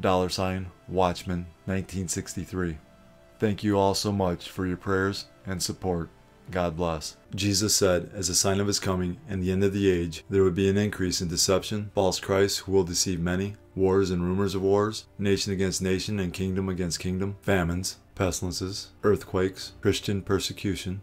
dollar sign Watchman 1963. Thank you all so much for your prayers and support. God bless. Jesus said, as a sign of his coming and the end of the age, there would be an increase in deception, false Christs who will deceive many, wars and rumors of wars, nation against nation and kingdom against kingdom, famines, pestilences, earthquakes, Christian persecution,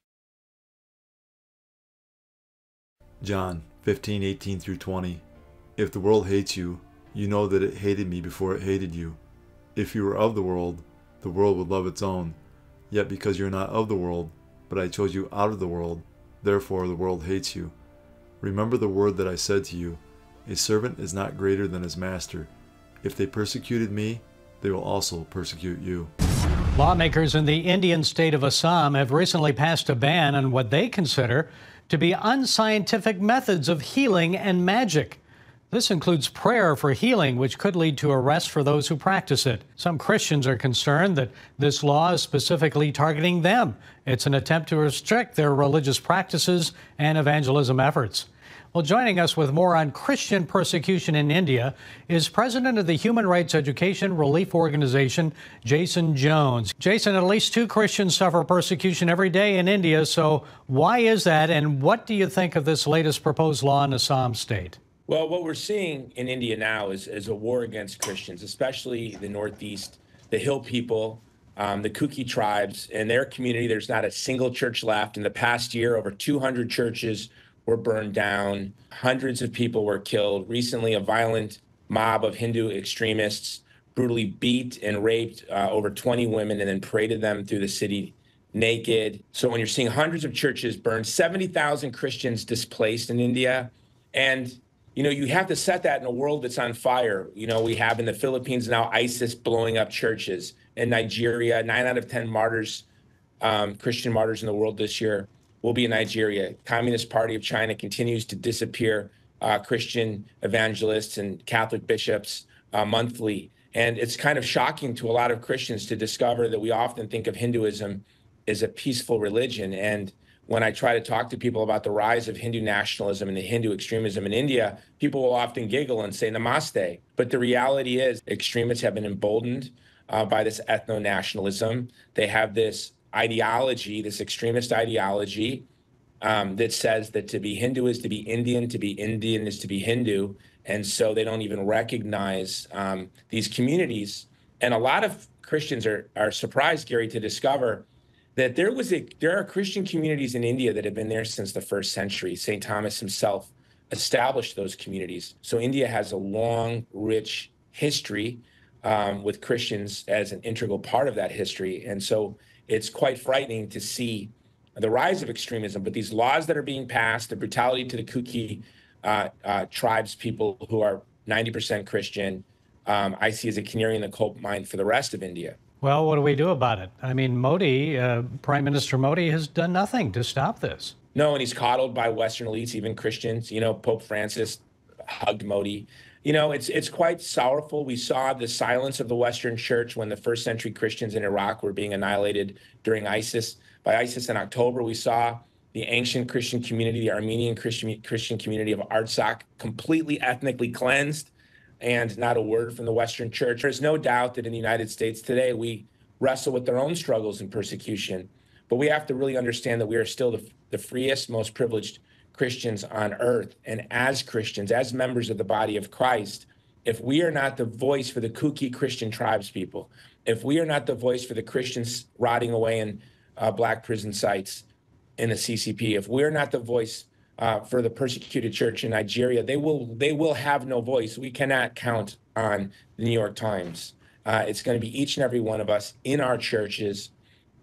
John 15, 18 through 20. If the world hates you, you know that it hated me before it hated you. If you were of the world, the world would love its own. Yet because you're not of the world, but I chose you out of the world, therefore the world hates you. Remember the word that I said to you A servant is not greater than his master. If they persecuted me, they will also persecute you. Lawmakers in the Indian state of Assam have recently passed a ban on what they consider to be unscientific methods of healing and magic. This includes prayer for healing, which could lead to arrest for those who practice it. Some Christians are concerned that this law is specifically targeting them. It's an attempt to restrict their religious practices and evangelism efforts. Well, joining us with more on Christian persecution in India is President of the Human Rights Education Relief Organization, Jason Jones. Jason, at least two Christians suffer persecution every day in India. So, why is that, and what do you think of this latest proposed law in Assam state? Well, what we're seeing in India now is, is a war against Christians, especially the Northeast, the Hill people, um, the Kuki tribes, and their community. There's not a single church left. In the past year, over 200 churches were burned down. Hundreds of people were killed. Recently, a violent mob of Hindu extremists brutally beat and raped uh, over 20 women and then paraded them through the city naked. So when you're seeing hundreds of churches burned, 70,000 Christians displaced in India, and you know, you have to set that in a world that's on fire. You know, we have in the Philippines now ISIS blowing up churches. In Nigeria, nine out of 10 martyrs, um, Christian martyrs in the world this year will be in Nigeria. Communist Party of China continues to disappear uh, Christian evangelists and Catholic bishops uh, monthly. And it's kind of shocking to a lot of Christians to discover that we often think of Hinduism as a peaceful religion. And when I try to talk to people about the rise of Hindu nationalism and the Hindu extremism in India, people will often giggle and say namaste. But the reality is, extremists have been emboldened uh, by this ethno nationalism. They have this ideology, this extremist ideology um, that says that to be Hindu is to be Indian, to be Indian is to be Hindu. And so they don't even recognize um, these communities. And a lot of Christians are, are surprised, Gary, to discover that there was a there are Christian communities in India that have been there since the first century. St. Thomas himself established those communities. So India has a long, rich history um, with Christians as an integral part of that history. And so it's quite frightening to see the rise of extremism. But these laws that are being passed, the brutality to the Kuki uh, uh, tribes, people who are 90% Christian, um, I see as a canary in the coal mine for the rest of India. Well, what do we do about it? I mean, Modi, uh, Prime Minister Modi, has done nothing to stop this. No, and he's coddled by Western elites, even Christians. You know, Pope Francis hugged Modi you know, it's it's quite sorrowful. We saw the silence of the Western Church when the first century Christians in Iraq were being annihilated during ISIS. By ISIS in October, we saw the ancient Christian community, the Armenian Christian Christian community of Artsakh, completely ethnically cleansed, and not a word from the Western Church. There's no doubt that in the United States today we wrestle with their own struggles and persecution, but we have to really understand that we are still the, the freest, most privileged Christians on earth. And as Christians, as members of the body of Christ, if we are not the voice for the Kuki Christian tribes people, if we are not the voice for the Christians rotting away in uh, black prison sites in the CCP, if we're not the voice uh, for the persecuted church in Nigeria, they will they will have no voice. We cannot count on the New York Times. Uh, it's going to be each and every one of us in our churches,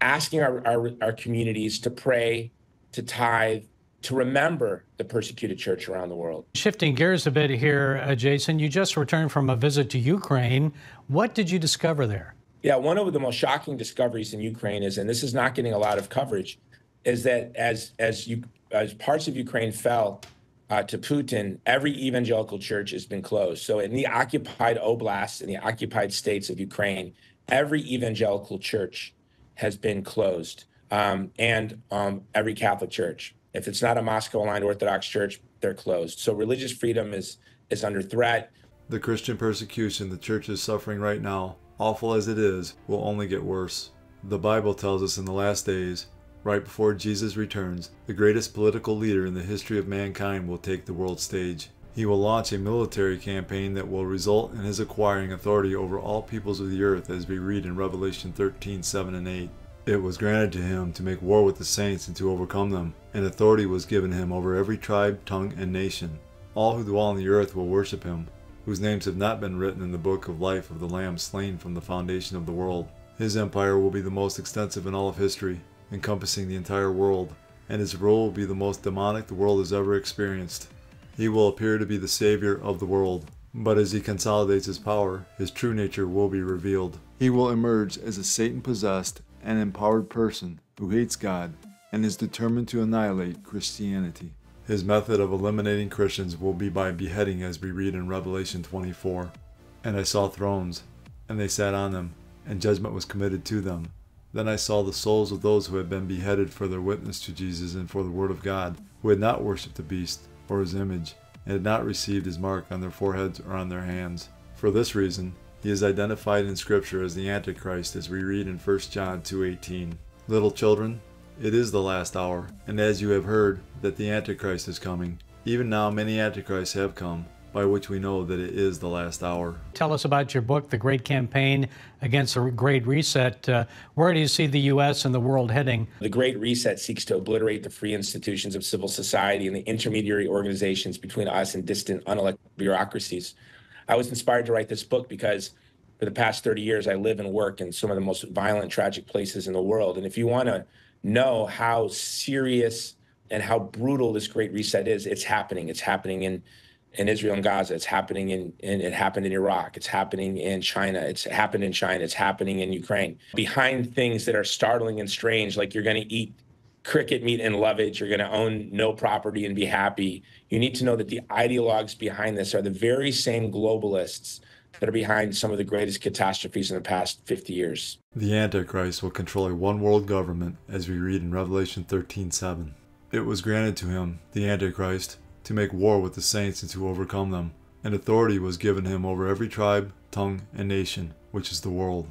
asking our, our, our communities to pray, to tithe, to remember the persecuted church around the world. Shifting gears a bit here, uh, Jason, you just returned from a visit to Ukraine. What did you discover there? Yeah, one of the most shocking discoveries in Ukraine is, and this is not getting a lot of coverage, is that as as you as parts of Ukraine fell uh, to Putin, every evangelical church has been closed. So in the occupied oblasts, in the occupied states of Ukraine, every evangelical church has been closed, um, and um, every Catholic church. If it's not a Moscow-aligned Orthodox church, they're closed. So religious freedom is is under threat. The Christian persecution the church is suffering right now, awful as it is, will only get worse. The Bible tells us in the last days Right before Jesus returns, the greatest political leader in the history of mankind will take the world stage. He will launch a military campaign that will result in his acquiring authority over all peoples of the earth as we read in Revelation 13 7 and 8. It was granted to him to make war with the saints and to overcome them, and authority was given him over every tribe, tongue, and nation. All who dwell on the earth will worship him, whose names have not been written in the book of life of the Lamb slain from the foundation of the world. His empire will be the most extensive in all of history, encompassing the entire world, and his rule will be the most demonic the world has ever experienced. He will appear to be the savior of the world, but as he consolidates his power, his true nature will be revealed. He will emerge as a Satan possessed and empowered person who hates God and is determined to annihilate Christianity. His method of eliminating Christians will be by beheading, as we read in Revelation 24. And I saw thrones, and they sat on them, and judgment was committed to them. Then I saw the souls of those who had been beheaded for their witness to Jesus and for the word of God, who had not worshipped the beast or his image, and had not received his mark on their foreheads or on their hands. For this reason, he is identified in Scripture as the Antichrist, as we read in 1 John 2.18. Little children, it is the last hour, and as you have heard that the Antichrist is coming, even now many Antichrists have come, by which we know that it is the last hour. Tell us about your book, The Great Campaign Against the Great Reset. Uh, where do you see the U.S. and the world heading? The Great Reset seeks to obliterate the free institutions of civil society and the intermediary organizations between us and distant, unelected bureaucracies. I was inspired to write this book because for the past 30 years, I live and work in some of the most violent, tragic places in the world. And if you want to know how serious and how brutal this Great Reset is, it's happening. It's happening in in Israel and Gaza. It's happening in, in, it happened in Iraq. It's happening in China. It's happened in China. It's happening in Ukraine. Behind things that are startling and strange, like you're going to eat cricket meat and love it, you're going to own no property and be happy. You need to know that the ideologues behind this are the very same globalists that are behind some of the greatest catastrophes in the past 50 years. The Antichrist will control a one world government, as we read in Revelation 13 7. It was granted to him, the Antichrist, to make war with the saints and to overcome them, and authority was given him over every tribe, tongue, and nation, which is the world.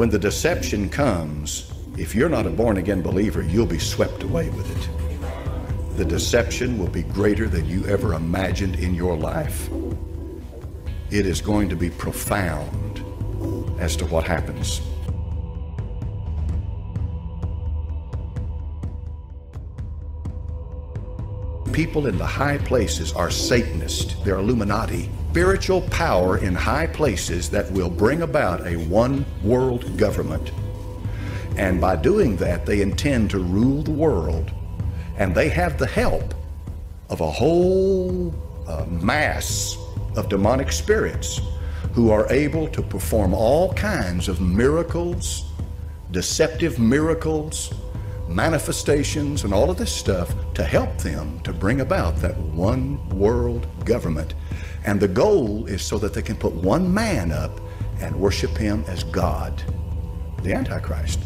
When the deception comes, if you're not a born again believer, you'll be swept away with it. The deception will be greater than you ever imagined in your life. It is going to be profound as to what happens. people in the high places are Satanists, they're Illuminati. Spiritual power in high places that will bring about a one world government. And by doing that, they intend to rule the world. And they have the help of a whole uh, mass of demonic spirits who are able to perform all kinds of miracles, deceptive miracles, manifestations and all of this stuff to help them to bring about that one world government. And the goal is so that they can put one man up and worship him as God, the Antichrist.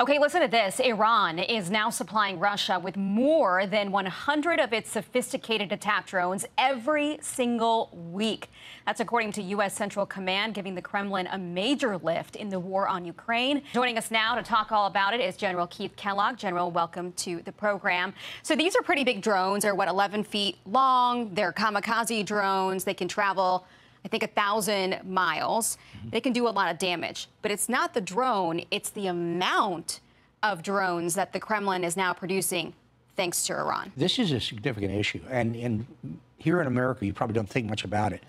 Okay, listen to this. Iran is now supplying Russia with more than 100 of its sophisticated attack drones every single week. That's according to U.S. Central Command, giving the Kremlin a major lift in the war on Ukraine. Joining us now to talk all about it is General Keith Kellogg. General, welcome to the program. So these are pretty big drones. They're, what, 11 feet long? They're kamikaze drones. They can travel I think, a thousand miles. Mm-hmm. They can do a lot of damage. But it's not the drone, it's the amount of drones that the Kremlin is now producing thanks to Iran. This is a significant issue. And, and here in America, you probably don't think much about it.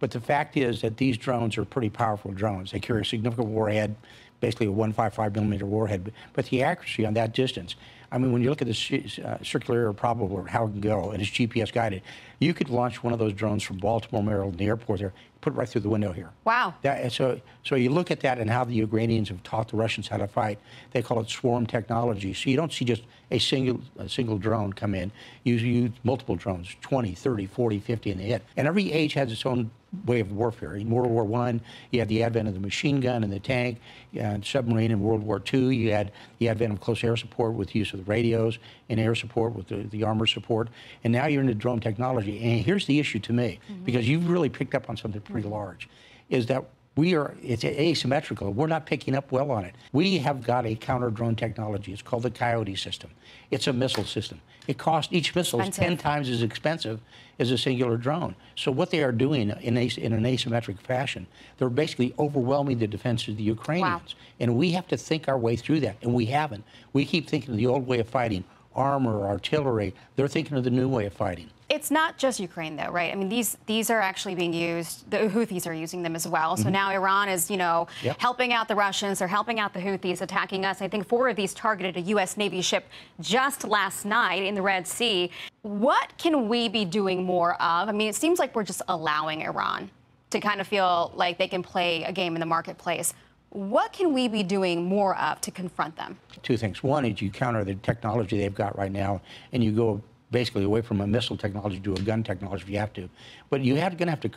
But the fact is that these drones are pretty powerful drones. They carry a significant warhead, basically a 155 millimeter warhead. But the accuracy on that distance, I mean, when you look at the uh, circular error probable or how it can go, and it's GPS guided, you could launch one of those drones from Baltimore, Maryland, the airport there, put it right through the window here. Wow. That, so, so you look at that and how the Ukrainians have taught the Russians how to fight. They call it swarm technology. So you don't see just a single, a single drone come in. You use multiple drones, 20, 30, 40, 50 in the hit. And every age has its own way of warfare. In World War One, you had the advent of the machine gun and the tank, and submarine. In World War II, you had the advent of close air support with the use of the radios and air support with the, the armor support. And now you're into drone technology. And here's the issue to me, mm-hmm. because you've really picked up on something pretty mm-hmm. large, is that we are it's asymmetrical we're not picking up well on it we have got a counter drone technology it's called the coyote system it's a missile system it costs each missile is 10 times as expensive as a singular drone. So what they are doing in, a, in an asymmetric fashion, they're basically overwhelming the defense of the Ukrainians. Wow. And we have to think our way through that, and we haven't. We keep thinking of the old way of fighting, armor, artillery. They're thinking of the new way of fighting. It's not just Ukraine, though, right? I mean, these these are actually being used. The Houthis are using them as well. So mm-hmm. now Iran is, you know, yep. helping out the Russians. They're helping out the Houthis, attacking us. I think four of these targeted a U.S. Navy ship just last night in the Red Sea. What can we be doing more of? I mean, it seems like we're just allowing Iran to kind of feel like they can play a game in the marketplace. What can we be doing more of to confront them? Two things. One is you counter the technology they've got right now, and you go basically away from a missile technology to a gun technology if you have to. But you have going to have to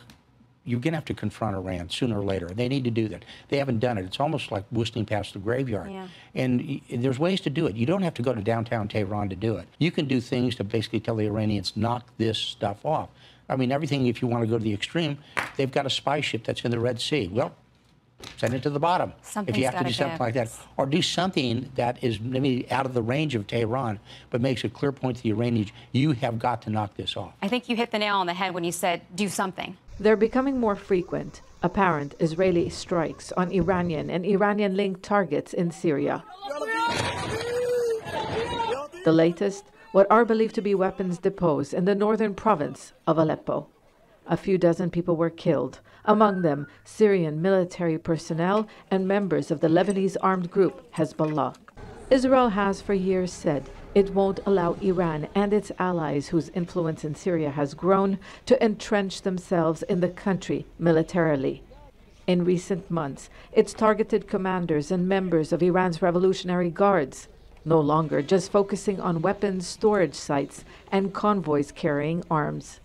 you're going to have to confront Iran sooner or later. They need to do that. They haven't done it. It's almost like whistling past the graveyard. Yeah. And there's ways to do it. You don't have to go to downtown Tehran to do it. You can do things to basically tell the Iranians, knock this stuff off. I mean, everything, if you want to go to the extreme, they've got a spy ship that's in the Red Sea. Well, send it to the bottom Something's if you have to do something give. like that. Or do something that is maybe out of the range of Tehran, but makes a clear point to the Iranians, you have got to knock this off. I think you hit the nail on the head when you said do something. They're becoming more frequent, apparent Israeli strikes on Iranian and Iranian linked targets in Syria. The latest, what are believed to be weapons depots in the northern province of Aleppo. A few dozen people were killed, among them Syrian military personnel and members of the Lebanese armed group Hezbollah. Israel has for years said it won't allow Iran and its allies, whose influence in Syria has grown, to entrench themselves in the country militarily. In recent months, it's targeted commanders and members of Iran's Revolutionary Guards, no longer just focusing on weapons storage sites and convoys carrying arms.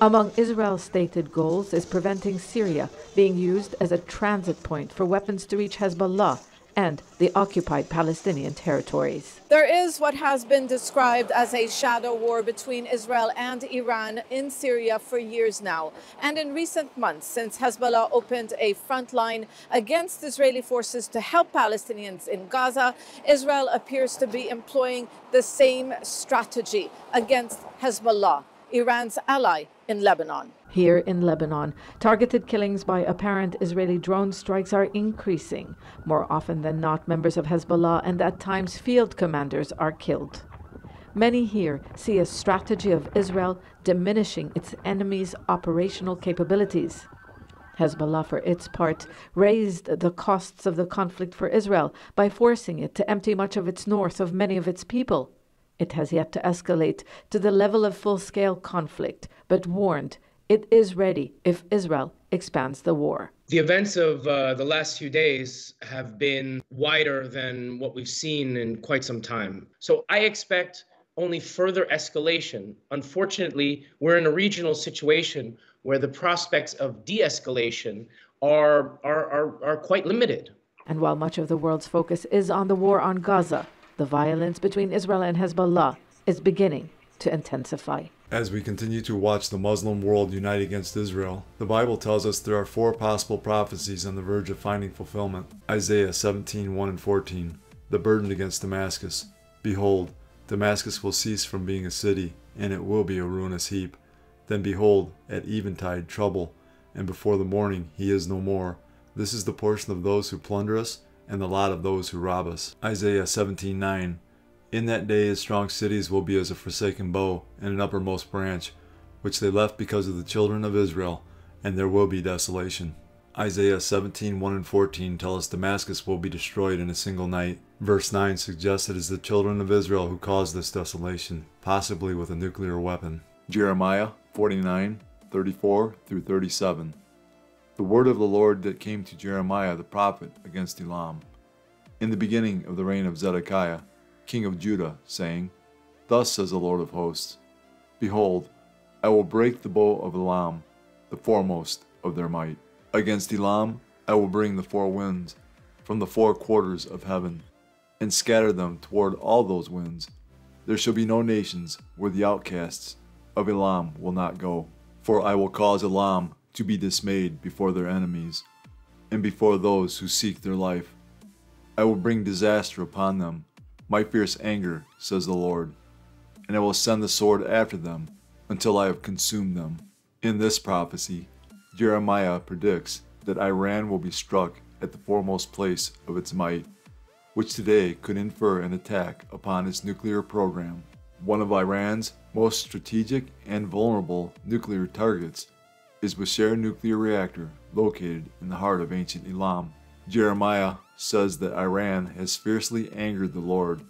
Among Israel's stated goals is preventing Syria being used as a transit point for weapons to reach Hezbollah and the occupied Palestinian territories. There is what has been described as a shadow war between Israel and Iran in Syria for years now. And in recent months, since Hezbollah opened a front line against Israeli forces to help Palestinians in Gaza, Israel appears to be employing the same strategy against Hezbollah. Iran's ally in Lebanon. Here in Lebanon, targeted killings by apparent Israeli drone strikes are increasing. More often than not, members of Hezbollah and at times field commanders are killed. Many here see a strategy of Israel diminishing its enemy's operational capabilities. Hezbollah, for its part, raised the costs of the conflict for Israel by forcing it to empty much of its north of many of its people. It has yet to escalate to the level of full scale conflict, but warned it is ready if Israel expands the war. The events of uh, the last few days have been wider than what we've seen in quite some time. So I expect only further escalation. Unfortunately, we're in a regional situation where the prospects of de escalation are, are, are, are quite limited. And while much of the world's focus is on the war on Gaza, the violence between Israel and Hezbollah is beginning to intensify. As we continue to watch the Muslim world unite against Israel, the Bible tells us there are four possible prophecies on the verge of finding fulfillment. Isaiah 17 1 and 14. The burden against Damascus. Behold, Damascus will cease from being a city, and it will be a ruinous heap. Then behold, at eventide trouble, and before the morning he is no more. This is the portion of those who plunder us, and the lot of those who rob us. Isaiah 17 9. In that day his strong cities will be as a forsaken bow and an uppermost branch, which they left because of the children of Israel, and there will be desolation. Isaiah 17 1 and 14 tell us Damascus will be destroyed in a single night. Verse 9 suggests it is the children of Israel who caused this desolation, possibly with a nuclear weapon. Jeremiah 49 34 through 37. The word of the Lord that came to Jeremiah the prophet against Elam. In the beginning of the reign of Zedekiah, king of Judah, saying, Thus says the Lord of hosts Behold, I will break the bow of Elam, the foremost of their might. Against Elam I will bring the four winds from the four quarters of heaven, and scatter them toward all those winds. There shall be no nations where the outcasts of Elam will not go. For I will cause Elam to be dismayed before their enemies, and before those who seek their life. I will bring disaster upon them, my fierce anger, says the Lord, and I will send the sword after them until I have consumed them. In this prophecy, Jeremiah predicts that Iran will be struck at the foremost place of its might, which today could infer an attack upon its nuclear program. One of Iran's most strategic and vulnerable nuclear targets is Bushehr nuclear reactor located in the heart of ancient Elam. Jeremiah says that Iran has fiercely angered the Lord,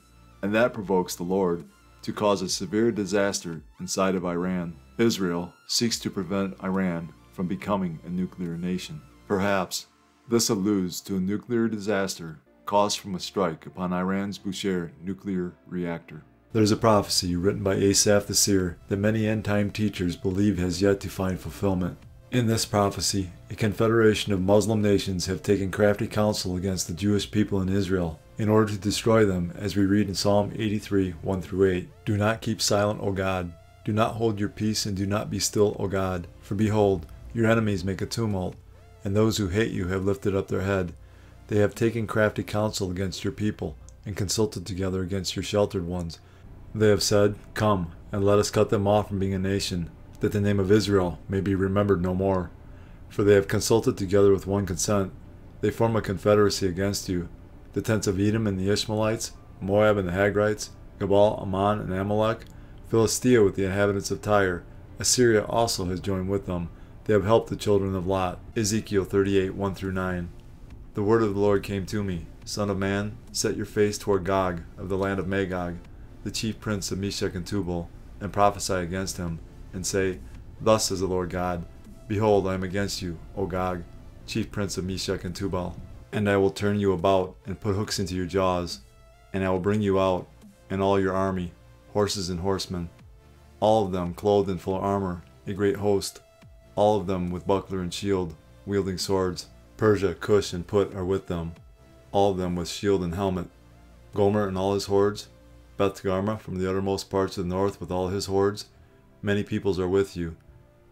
and that provokes the Lord to cause a severe disaster inside of Iran. Israel seeks to prevent Iran from becoming a nuclear nation. Perhaps this alludes to a nuclear disaster caused from a strike upon Iran's Bushehr nuclear reactor. There's a prophecy written by Asaph the seer that many end time teachers believe has yet to find fulfillment. In this prophecy, a confederation of Muslim nations have taken crafty counsel against the Jewish people in Israel in order to destroy them, as we read in Psalm 83 1 through 8. Do not keep silent, O God. Do not hold your peace, and do not be still, O God. For behold, your enemies make a tumult, and those who hate you have lifted up their head. They have taken crafty counsel against your people, and consulted together against your sheltered ones. They have said, Come, and let us cut them off from being a nation, that the name of Israel may be remembered no more. For they have consulted together with one consent. They form a confederacy against you. The tents of Edom and the Ishmaelites, Moab and the Hagrites, Gebal, Ammon, and Amalek, Philistia with the inhabitants of Tyre. Assyria also has joined with them. They have helped the children of Lot. Ezekiel 38 1 through 9. The word of the Lord came to me Son of man, set your face toward Gog of the land of Magog the chief prince of Meshech and Tubal, and prophesy against him, and say, Thus says the Lord God, Behold, I am against you, O Gog, chief prince of Meshech and Tubal, and I will turn you about, and put hooks into your jaws, and I will bring you out, and all your army, horses and horsemen, all of them clothed in full armor, a great host, all of them with buckler and shield, wielding swords. Persia, Cush, and Put are with them, all of them with shield and helmet. Gomer and all his hordes, Beth-togarmah from the uttermost parts of the north with all his hordes. Many peoples are with you.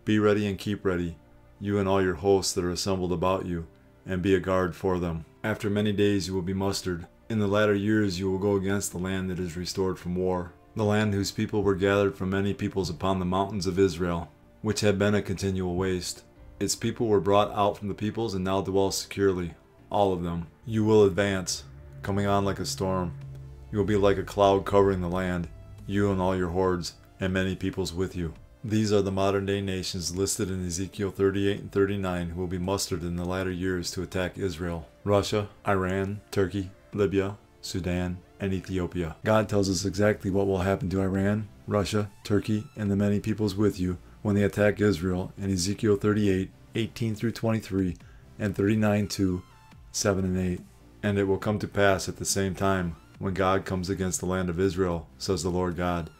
Be ready and keep ready, you and all your hosts that are assembled about you, and be a guard for them. After many days you will be mustered. In the latter years you will go against the land that is restored from war, the land whose people were gathered from many peoples upon the mountains of Israel, which had been a continual waste. Its people were brought out from the peoples and now dwell securely, all of them. You will advance, coming on like a storm. You will be like a cloud covering the land, you and all your hordes, and many peoples with you. These are the modern day nations listed in Ezekiel 38 and 39 who will be mustered in the latter years to attack Israel Russia, Iran, Turkey, Libya, Sudan, and Ethiopia. God tells us exactly what will happen to Iran, Russia, Turkey, and the many peoples with you when they attack Israel in Ezekiel 38 18 through 23 and 39 2 7 and 8. And it will come to pass at the same time when God comes against the land of Israel, says the Lord God,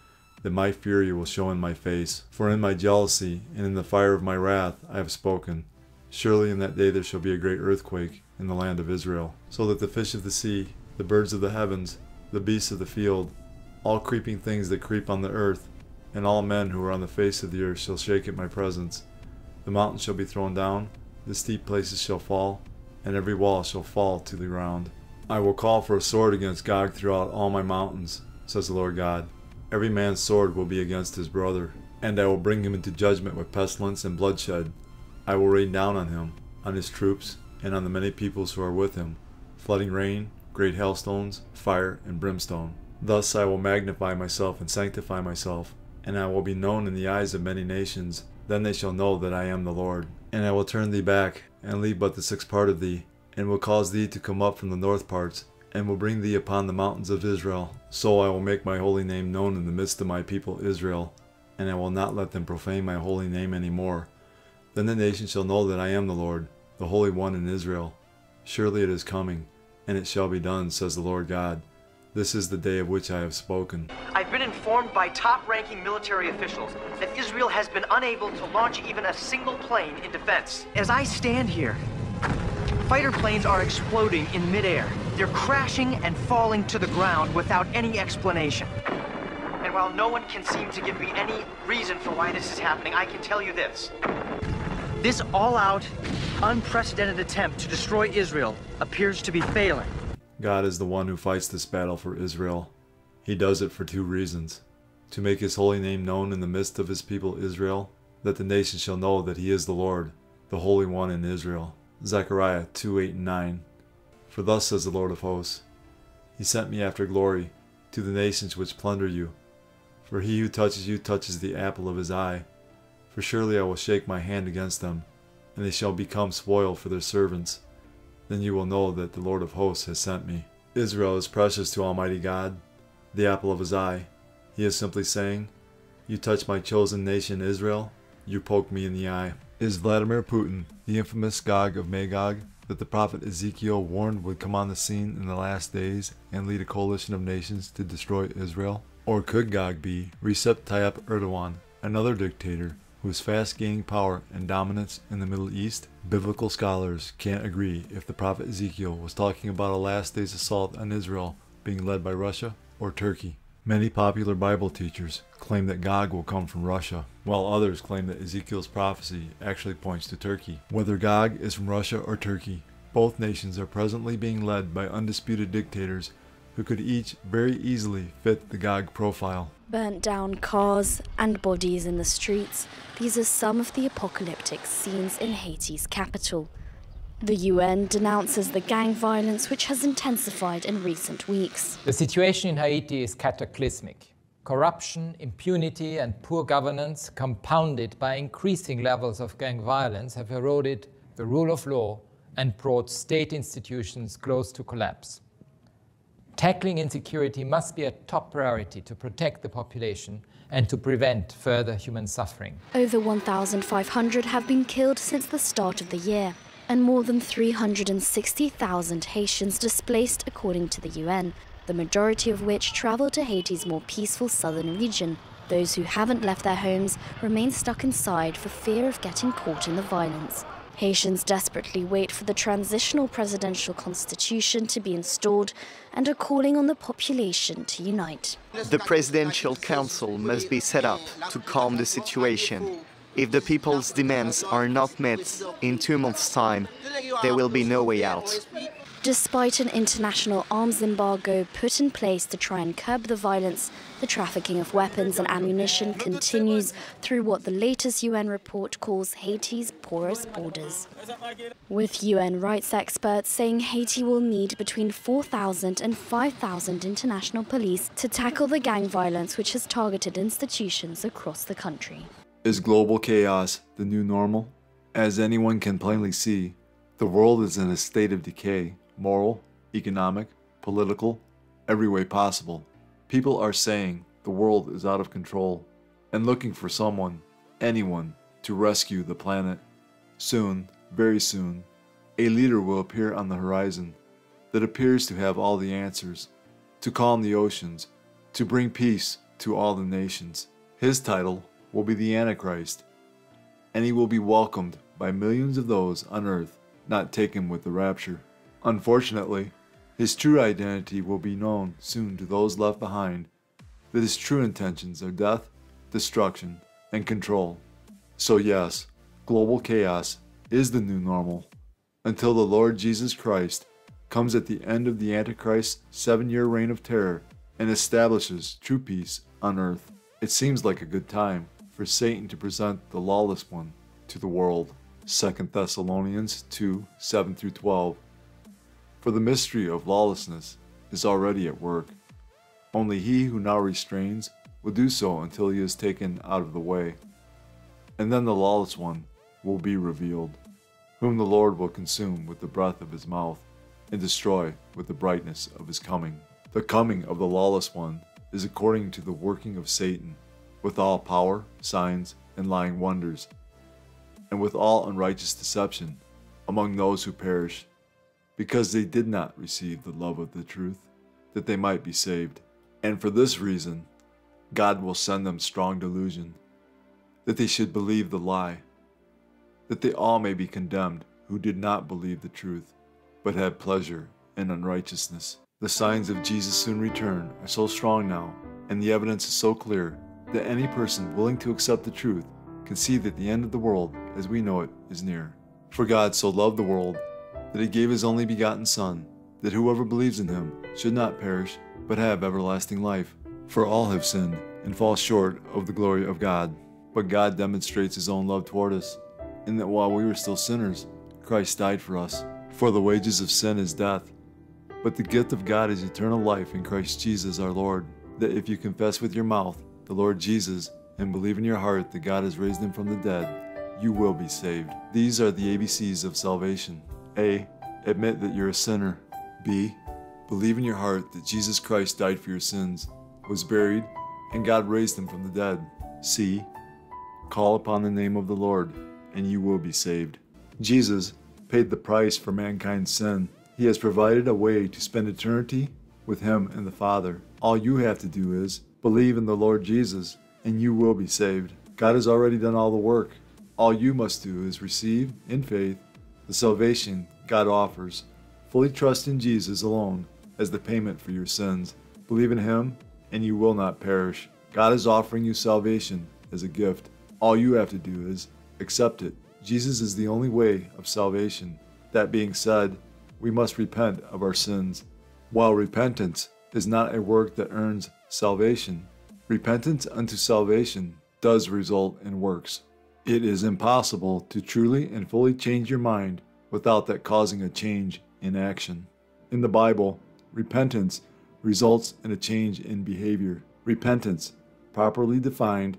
that my fury will show in my face. For in my jealousy and in the fire of my wrath I have spoken. Surely in that day there shall be a great earthquake in the land of Israel, so that the fish of the sea, the birds of the heavens, the beasts of the field, all creeping things that creep on the earth, and all men who are on the face of the earth shall shake at my presence. The mountains shall be thrown down, the steep places shall fall, and every wall shall fall to the ground. I will call for a sword against Gog throughout all my mountains, says the Lord God. Every man's sword will be against his brother, and I will bring him into judgment with pestilence and bloodshed. I will rain down on him, on his troops, and on the many peoples who are with him, flooding rain, great hailstones, fire, and brimstone. Thus I will magnify myself and sanctify myself, and I will be known in the eyes of many nations. Then they shall know that I am the Lord. And I will turn thee back, and leave but the sixth part of thee, and will cause thee to come up from the north parts, and will bring thee upon the mountains of Israel. So I will make my holy name known in the midst of my people Israel, and I will not let them profane my holy name any more. Then the nations shall know that I am the Lord, the Holy One in Israel. Surely it is coming, and it shall be done, says the Lord God. This is the day of which I have spoken. I've been informed by top ranking military officials that Israel has been unable to launch even a single plane in defense. As I stand here, fighter planes are exploding in midair. They're crashing and falling to the ground without any explanation. And while no one can seem to give me any reason for why this is happening, I can tell you this. This all-out, unprecedented attempt to destroy Israel appears to be failing. God is the one who fights this battle for Israel. He does it for two reasons. To make his holy name known in the midst of his people Israel, that the nations shall know that he is the Lord, the Holy One in Israel. Zechariah 2 8 and 9. For thus says the Lord of hosts He sent me after glory to the nations which plunder you. For he who touches you touches the apple of his eye. For surely I will shake my hand against them, and they shall become spoil for their servants. Then you will know that the Lord of hosts has sent me. Israel is precious to Almighty God, the apple of his eye. He is simply saying, You touch my chosen nation Israel, you poke me in the eye. Is Vladimir Putin, the infamous Gog of Magog, that the prophet Ezekiel warned would come on the scene in the last days and lead a coalition of nations to destroy Israel? Or could Gog be Recep Tayyip Erdogan, another dictator who is fast gaining power and dominance in the Middle East, biblical scholars can't agree if the prophet Ezekiel was talking about a last day's assault on Israel being led by Russia or Turkey. Many popular Bible teachers claim that Gog will come from Russia, while others claim that Ezekiel's prophecy actually points to Turkey. Whether Gog is from Russia or Turkey, both nations are presently being led by undisputed dictators who could each very easily fit the Gog profile. Burnt down cars and bodies in the streets, these are some of the apocalyptic scenes in Haiti's capital. The UN denounces the gang violence which has intensified in recent weeks. The situation in Haiti is cataclysmic. Corruption, impunity, and poor governance, compounded by increasing levels of gang violence, have eroded the rule of law and brought state institutions close to collapse. Tackling insecurity must be a top priority to protect the population and to prevent further human suffering. Over 1,500 have been killed since the start of the year, and more than 360,000 Haitians displaced according to the UN, the majority of which travel to Haiti's more peaceful southern region. Those who haven't left their homes remain stuck inside for fear of getting caught in the violence. Haitians desperately wait for the transitional presidential constitution to be installed and are calling on the population to unite. The presidential council must be set up to calm the situation. If the people's demands are not met in two months' time, there will be no way out. Despite an international arms embargo put in place to try and curb the violence, the trafficking of weapons and ammunition continues through what the latest UN report calls Haiti's porous borders. With UN rights experts saying Haiti will need between 4,000 and 5,000 international police to tackle the gang violence which has targeted institutions across the country. Is global chaos the new normal? As anyone can plainly see, the world is in a state of decay moral, economic, political, every way possible. People are saying the world is out of control and looking for someone, anyone, to rescue the planet. Soon, very soon, a leader will appear on the horizon that appears to have all the answers, to calm the oceans, to bring peace to all the nations. His title will be the Antichrist, and he will be welcomed by millions of those on earth not taken with the rapture. Unfortunately, his true identity will be known soon to those left behind, that his true intentions are death, destruction, and control. So, yes, global chaos is the new normal until the Lord Jesus Christ comes at the end of the Antichrist's seven year reign of terror and establishes true peace on earth. It seems like a good time for Satan to present the lawless one to the world. 2 Thessalonians 2 7 through 12. For the mystery of lawlessness is already at work. Only he who now restrains will do so until he is taken out of the way. And then the lawless one will be revealed, whom the Lord will consume with the breath of his mouth and destroy with the brightness of his coming. The coming of the lawless one is according to the working of Satan, with all power, signs, and lying wonders, and with all unrighteous deception among those who perish, because they did not receive the love of the truth, that they might be saved. And for this reason, God will send them strong delusion, that they should believe the lie, that they all may be condemned who did not believe the truth but had pleasure in unrighteousness. The signs of Jesus' soon return are so strong now, and the evidence is so clear, that any person willing to accept the truth can see that the end of the world as we know it is near. For God so loved the world that he gave his only begotten Son, that whoever believes in him should not perish, but have everlasting life. For all have sinned and fall short of the glory of God. But God demonstrates his own love toward us, in that while we were still sinners, Christ died for us. For the wages of sin is death, but the gift of God is eternal life in Christ Jesus our Lord. That if you confess with your mouth the Lord Jesus and believe in your heart that God has raised him from the dead, you will be saved. These are the ABCs of salvation. A. Admit that you're a sinner. B. Believe in your heart that Jesus Christ died for your sins, was buried, and God raised him from the dead. C. Call upon the name of the Lord, and you will be saved. Jesus paid the price for mankind's sin. He has provided a way to spend eternity with Him and the Father. All you have to do is believe in the Lord Jesus, and you will be saved. God has already done all the work. All you must do is receive, in faith, the salvation God offers. Fully trust in Jesus alone as the payment for your sins. Believe in Him, and you will not perish. God is offering you salvation as a gift. All you have to do is accept it. Jesus is the only way of salvation. That being said, we must repent of our sins. While repentance is not a work that earns salvation, repentance unto salvation does result in works. It is impossible to truly and fully change your mind without that causing a change in action. In the Bible, repentance results in a change in behavior. Repentance, properly defined,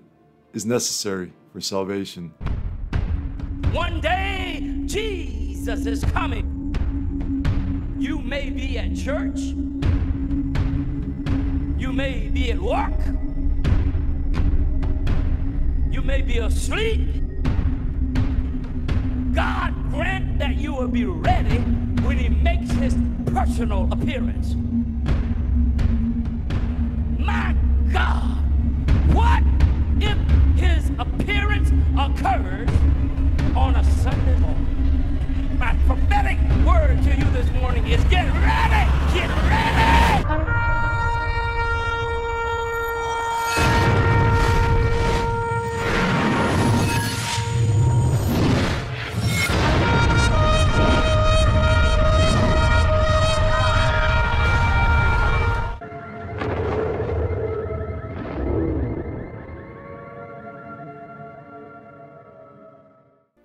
is necessary for salvation. One day, Jesus is coming. You may be at church. You may be at work. You may be asleep. God grant that you will be ready when He makes His personal appearance. My God, what if His appearance occurs on a Sunday morning? My prophetic word to you this morning is get ready! Get ready!